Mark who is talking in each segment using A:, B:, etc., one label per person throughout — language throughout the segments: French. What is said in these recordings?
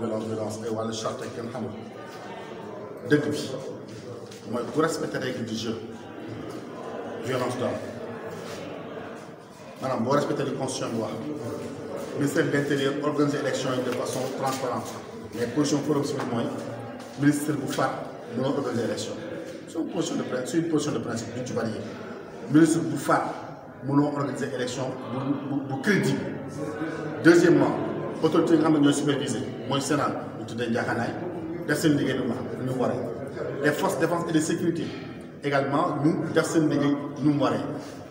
A: violence violence ay wàllu charte kenn xamul. Dëgg bi mooy ku respecté règle du jeu violence du am maanaam boo respecté li constitution bi wax ministère de l'intérieur organiser élection de façon transparente. Mais position forum civil mooy ministre bu faat mënoo organiser élection. C'est une position de principe c'est une position de principe duñ ci varié ministre bu faat mënoo organiser élection bu bu bu deuxièmement autorité yi nga xam ne ñooy superviser mooy Sénat ñu tuddee njaaxaanaay def seen liggéey les forces de défense et de sécurité également ñu def seen liggéey waree.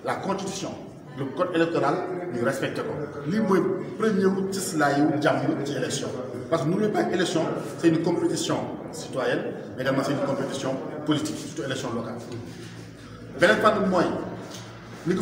A: La constitution le code électoral ñu respecté ko. Lii mooy premier cëslaayu jàmm ci élection. Parce que n'oubliez pas que élection c'est une compétition citoyenne mais également c'est une compétition politique surtout élection locale. Beneen fànn mooy ni ko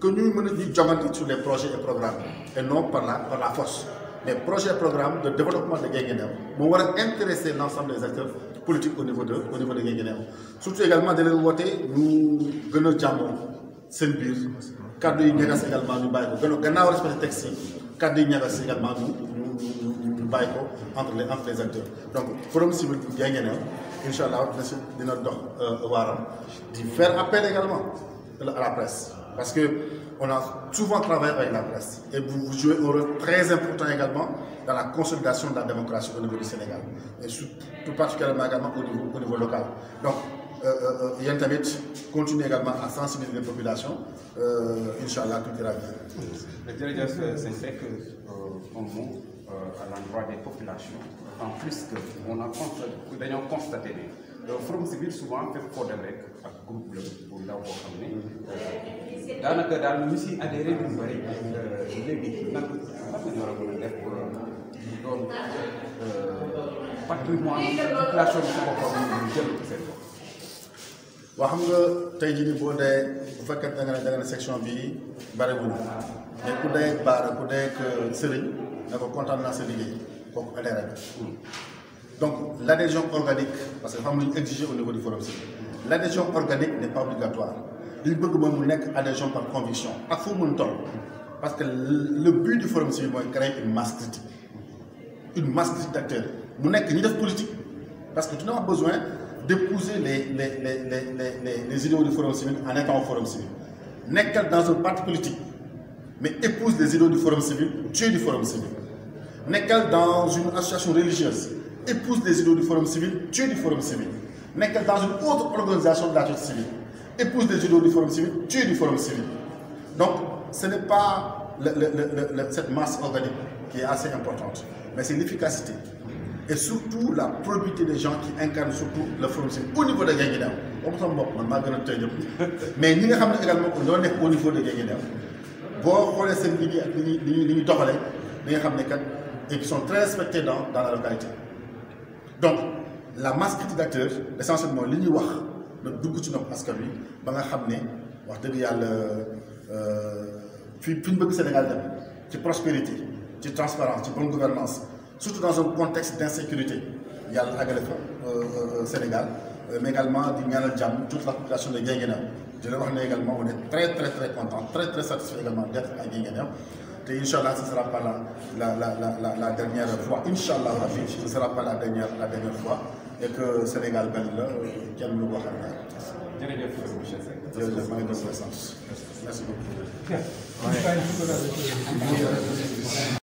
A: que ñuy mën sur les projets et programmes et non par la par la force. Mais projets et programmes de développement de Guinguinéo. Moo war intéresser l'ensemble des acteurs politiques au niveau de au niveau de surtout également da leen woote ñu gën a jàmmoo seen biir. Également ñu bàyyi ko. Gën a gannaaw respecté également ñu ñu entre les entre les acteurs. Donc forum civil bu Guinguinéo incha allah dina di faire appel également à la presse parce que on a souvent travaillé avec la presse. Et vous, jouez un rôle très important également dans la consolidation de la démocratie au niveau du Sénégal. Et tout particulièrement également au niveau au niveau local. Donc yéen tamit continuer également à sensibiliser les populations. Incha allah tout ira bien.
B: jërëjëf sëñ Seck un mot à l'endroit des populations en plus que on a constaté ne forum civil souvent foo dem rek ak groupe la bu ndaw boo xam ne daanaka daal ñu si adhéré du bëri léegi nag naka ñu war a mën a def pour doon patrimoine population bi si boppam ñu jël ko seen bopp.
A: waa xam nga tey jii nii boo dee bu fekkee da nga ne da nga ne section bi bariwul mais ku dee baara ku dee sëriñ ne ko kontaan naa sa liggéey kooku adhéré na donc l' adhésion organique parce que xam exiger au niveau du forum civil l' adhésion organique n' est pas obligatoire ñu bëgg moom mu nekk adhésion par conviction. Ak foo mën parce que le but du forum civil mooy créer une masse critique. Une masse critique d' acteurs mu nekk politique. Parce que tu n'as pas besoin d'épouser les les les les les les idéaux du forum civil en étant au forum civil. Nekkal dans un parti politique mais épouse les idéaux du forum civil tu es du forum civil. Nekkal dans une association religieuse épouse les idéaux du forum civil tu es du forum civil. Nekkal dans une autre organisation de la civile épouse les idéaux du forum civil tu es du forum civil donc ce n'est pas le le le le cette masse organique qui est assez importante mais c'est l'efficacité et surtout la probité des gens qui incarnent surtout le forum civil au niveau de Guinguinéo. A tëj ñëpp. Mais xam ne également au niveau de Guinguinéo da nga xam ne kat et qui sont très respectés dans dans la localité. Donc la masse critique d'acteurs essentiellement li na dugg ci nopp askan wi ba nga xam ne wax dëgg yàlla fi fi ñu bëgg Sénégal dem ci prospérité ci transparence ci bonne gouvernance surtout dans un contexte d'insécurité yàlla àggale fa Sénégal. Mais également toute la population de Guinguinéo. Di leen wax également on est très très très content très très satisfait également d'être à Guinguinéo. Te incha allah ce sera pas la la la la la la dernière fois. Incha allah rabi ce sera pas la dernière la dernière fois. Et que Sénégal benn la merci beaucoup.